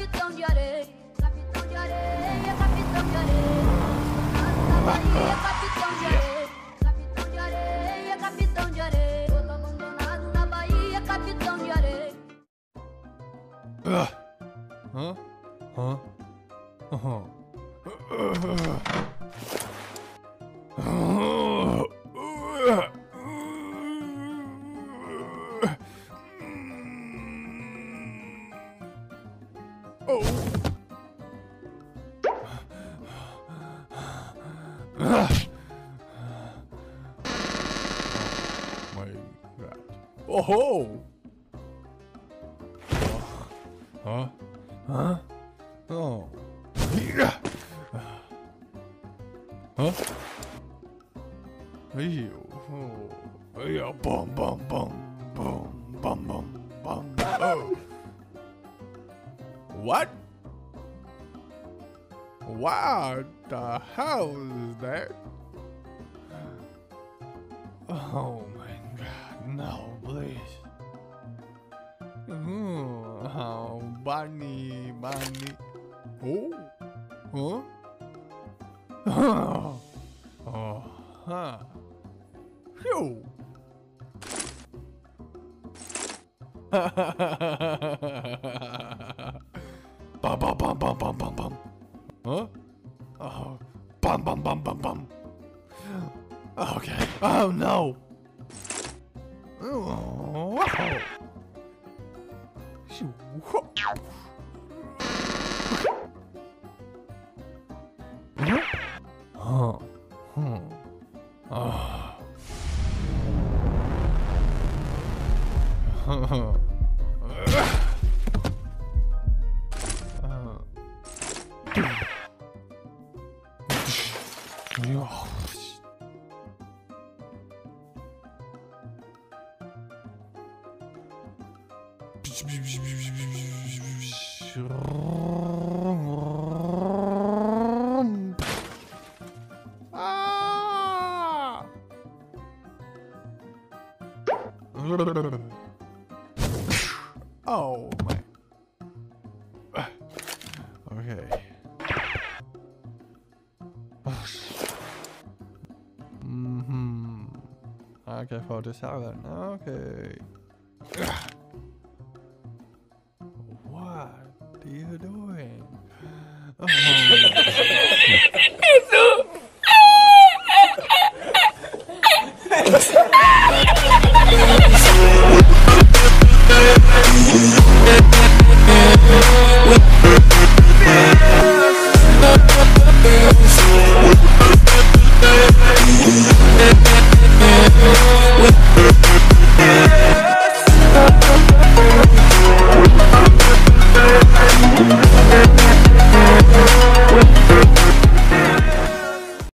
capitão de areia, capitão de areia, capitão de areia. Na Bahia, capitão de areia, capitão de areia, capitão de areia. Todo abandonado na Bahia, capitão de areia. Ugh. Huh? Huh? Uh-huh. Oh. My God. Oh! ho! Huh? Huh? Oh. Yeah. Huh? Ew. Oh. Yeah. Bum bum bum bum What? What the hell is that? Oh my god, no, please. Hmm, oh, bunny, bunny. Oh, huh? Oh, oh, huh. Phew. bum bum bum bum bum bum bum. Huh? Oh, bum bum bum bum bum. Okay. Oh no. Oh. Huh? Hmm. Ah. Ah! Oh my. Okay. Okay, for this salad. Okay. What are you doing? Oh.